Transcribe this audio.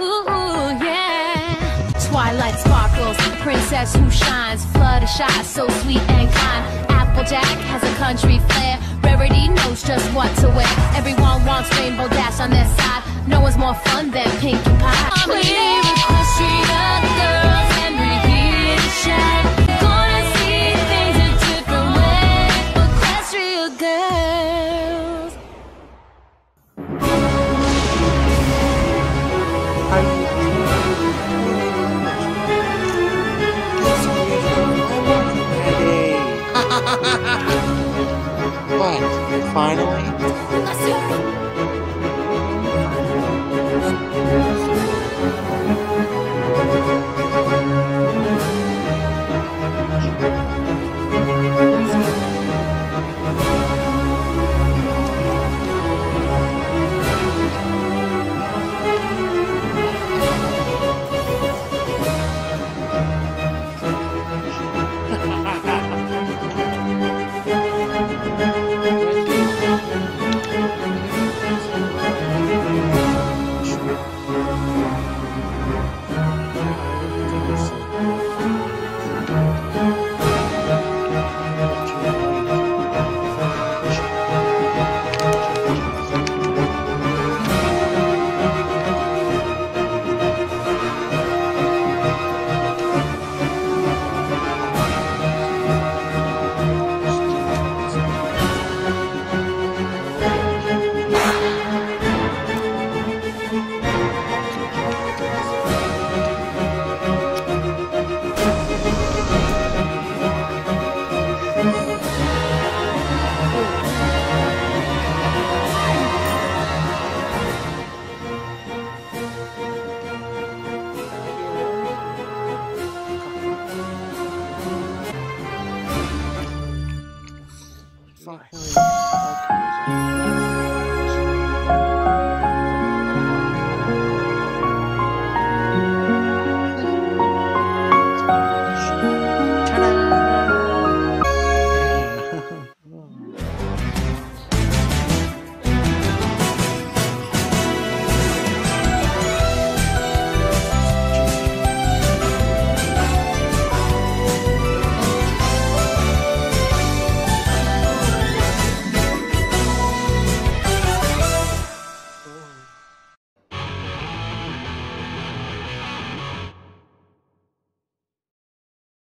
Ooh, yeah. Twilight sparkles, princess who shines, Fluttershy, so sweet and kind. Applejack has a country flair. Rarity knows just what to wear. Everyone wants Rainbow Dash on their side. No one's more fun than Pinkie Pie. I'm here, Equestria girls, Finally? Bye.